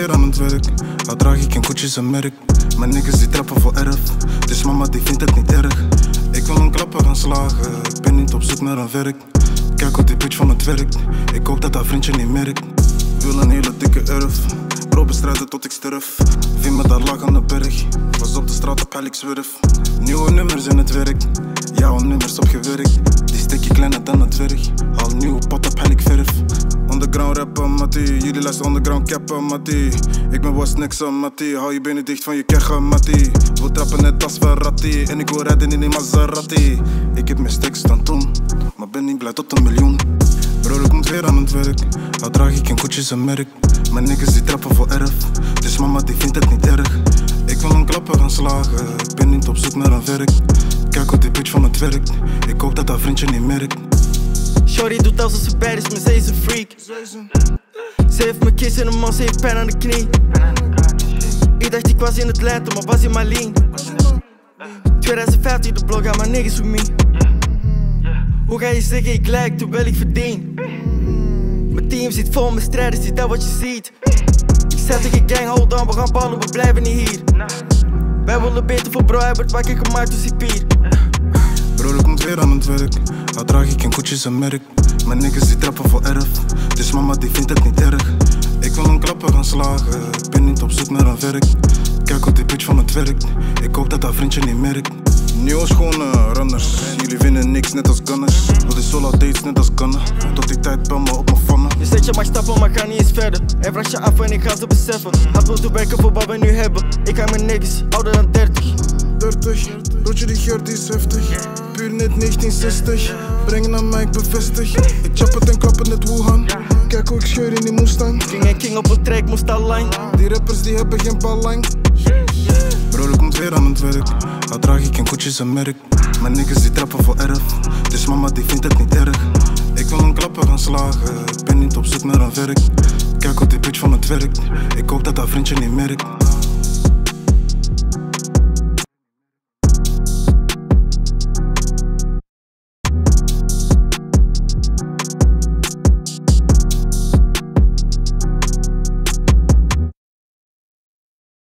weer aan werk. Al draag ik een koetjes en merk. Mijn niggas die trappen voor erf. Dus mama die vindt het niet erg. Ik wil een klapper gaan slagen. Ik ben niet op zoek naar een werk. Kijk hoe die bitch van het werkt. Ik hoop dat haar vriendje niet merkt. Wil een hele dikke erf. Bro, bestrijden tot ik sterf. Vind me daar lag aan de berg. Was op de straat op ik zwerf. Nieuwe nummers in het werk. Jouw nummers opgewerkt. Die steek je kleiner dan het werk. Al nieuwe pot op ik verf. Underground rappen, Mattie. Jullie luisteren underground cappen, Mattie. Ik ben was niks Mattie. Hou je benen dicht van je keggen, Mattie. Wil trappen net als Ferrati. En ik wil rijden in die Maserati. Ik heb meer steks dan toen. Maar ben niet blij tot een miljoen. Bro, ik moet weer aan het werk. Al draag ik een koetjes en merk. Mijn niggas die trappen voor erf. Dus mama die vindt het niet erg. Ik wil een klapper gaan slagen. Ik ben niet op zoek naar een werk. Kijk hoe die bitch van het werkt. Ik hoop dat haar vriendje niet merkt. Shorty doet alsof ze bad is, maar ze is een freak. Ze heeft mijn kiss in de man, ze heeft pijn aan de knie. Ik dacht ik was in het lente, maar was in Malien. 2015 de blog aan mijn niggas with me. Hoe ga je zeggen ik lijk terwijl ik verdien? Mijn team zit vol met strijders, is dat wat je ziet? Ik zeg tegen gang, hold on, we gaan ballen, we blijven niet hier. Wij willen beter voor bro, wordt wakker gemaakt door cipier. Bro, ik moet weer aan het werk. Al draag ik een koetjes en merk. Mijn niggas die trappen voor erf. Dus mama die vindt het niet erg. Ik wil een klapper gaan slagen. Ik ben niet op zoek naar een werk. Kijk hoe die bitch van het werkt. Ik hoop dat haar vriendje niet merkt. Nieuwe schoenen, runners. Jullie winnen niks net als gunners. Wil die solo dates net als gunnen. Tot die tijd ben me op mijn vannen. Je zegt je mag stappen, maar ga niet eens verder. Hij vraagt je af en ik ga ze beseffen. Hij wil te werken voor wat we nu hebben. Ik ga mijn niggas, ouder dan 30. 30, broodje die geur die is heftig. Puur net 1960. Breng naar mij, ik bevestig. Ik chap het en klap het net Wuhan. Kijk hoe ik scheur in die Mustang. King en king op een track, moest al lang. Die rappers die hebben geen ballang. Bro, ik moet weer aan het werk. Al draag ik een koetjes en merk. Mijn niggas die trappen voor erf. Dus mama die vindt het niet erg. Ik wil een klapper gaan slagen. Ik ben niet op zoek naar een werk. Kijk hoe die bitch van het werkt. Ik hoop dat haar vriendje niet merkt.